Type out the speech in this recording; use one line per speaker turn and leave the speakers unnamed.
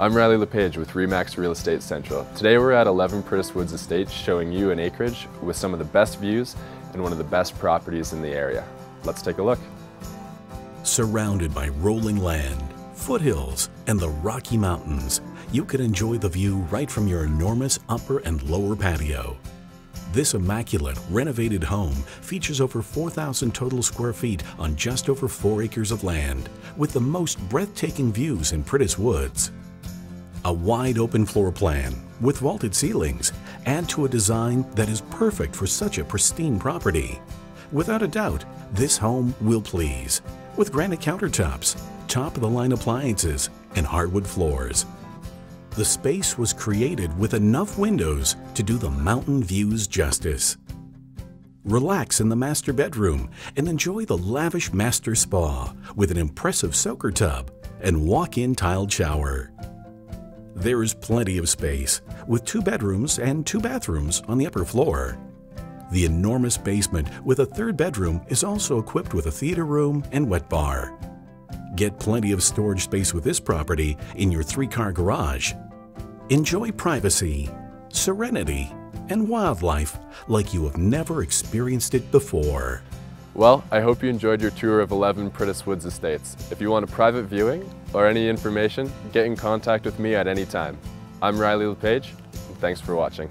I'm Reilly Lepage with REMAX Real Estate Central. Today we're at 11 Priddis Woods Estates showing you an acreage with some of the best views and one of the best properties in the area. Let's take a look.
Surrounded by rolling land, foothills, and the Rocky Mountains, you can enjoy the view right from your enormous upper and lower patio. This immaculate, renovated home features over 4,000 total square feet on just over 4 acres of land, with the most breathtaking views in Priddis Woods. A wide open floor plan with vaulted ceilings add to a design that is perfect for such a pristine property. Without a doubt, this home will please, with granite countertops, top-of-the-line appliances, and hardwood floors. The space was created with enough windows to do the mountain views justice. Relax in the master bedroom and enjoy the lavish master spa with an impressive soaker tub and walk-in tiled shower. There is plenty of space, with two bedrooms and two bathrooms on the upper floor. The enormous basement with a third bedroom is also equipped with a theater room and wet bar. Get plenty of storage space with this property in your three-car garage. Enjoy privacy, serenity, and wildlife like you have never experienced it before.
Well, I hope you enjoyed your tour of 11 Priddis Woods Estates. If you want a private viewing or any information, get in contact with me at any time. I'm Reilly Lepage, and thanks for watching.